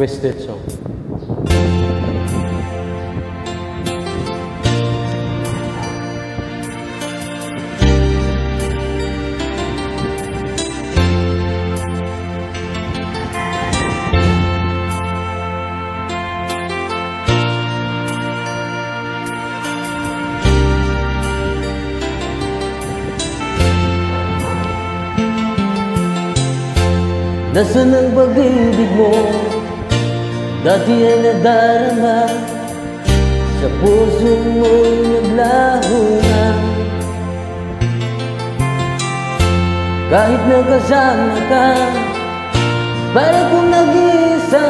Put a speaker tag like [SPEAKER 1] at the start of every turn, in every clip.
[SPEAKER 1] requested song. Nasaan ang pag-ibig mo? Dati ay nadarama Sa puso mo'y naglaho na. Kahit nagkasama ka Para kung nag-iisa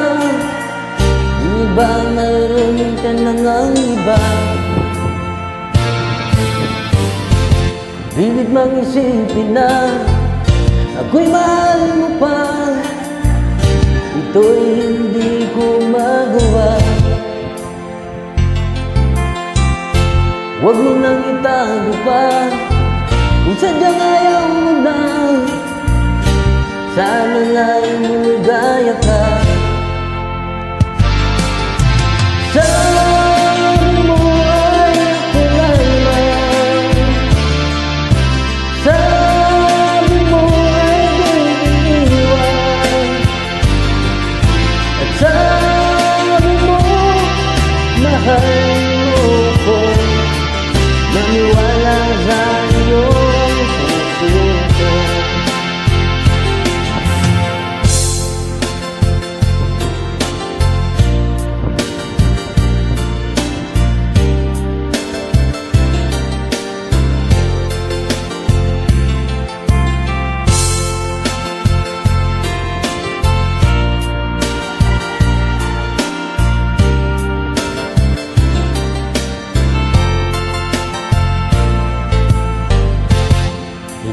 [SPEAKER 1] iba mayroon ka nang ang iba? Pilit mang isipin na Ako'y mahal mo pa Ito'y hindi Huwag mo nang itago pa Kung sadyang ayaw mo na. Sana nga'y maligaya ka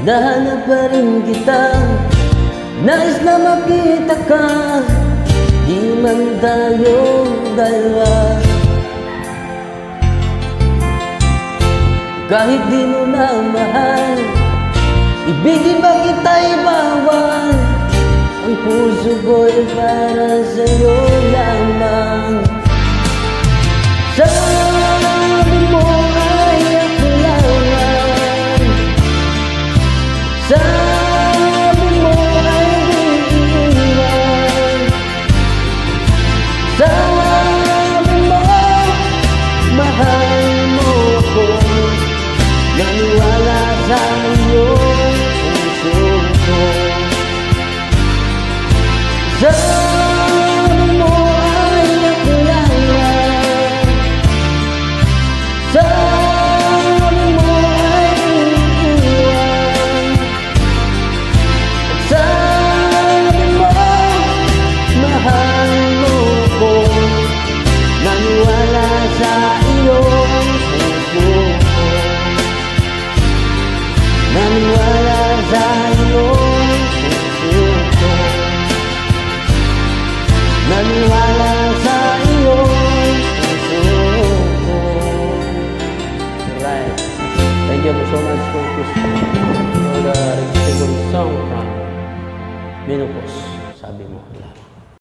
[SPEAKER 1] Hinahanap pa rin kita. Nais na makita ka. Di man tayo dalawa. Kahit di mo na mahal Ibigin ba kita'y bawal? Ang puso ko'y para sa'yo nang wala tayong susuko nang wala tayong susuko Right. Thank you so much for this for the second song from Minupos, sabi mo.